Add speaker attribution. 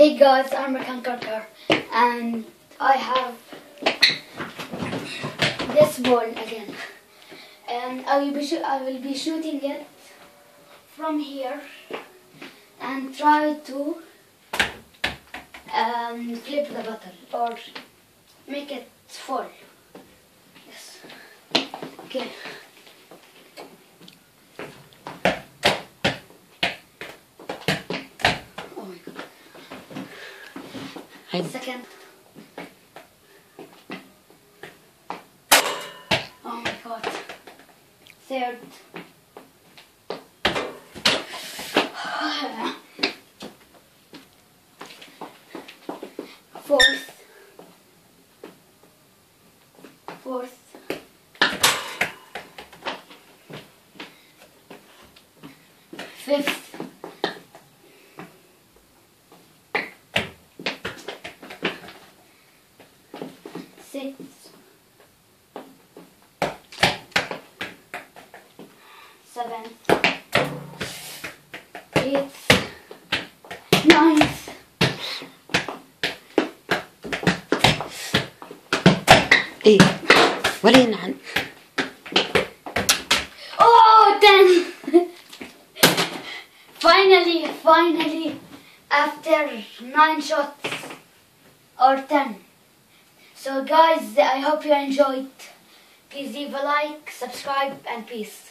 Speaker 1: Hey guys, I'm Rakan Karkar and I have this ball again. And I will be I will be shooting it from here and try to um, flip the bottle or make it fall. Yes. Okay. Oh my god.
Speaker 2: Hi.
Speaker 1: Second. Oh my god. Third. Fourth. Fourth. Fifth. Sixth. Seventh. Eighth. Ninth.
Speaker 2: ايه ولا ينعن
Speaker 1: Oh, ten! finally, finally, after nine shots or ten. So, guys, I hope you enjoyed. Please leave a like, subscribe, and peace.